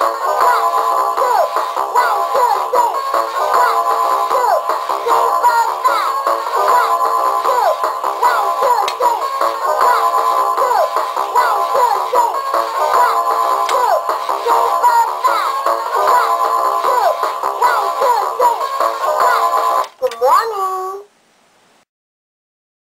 you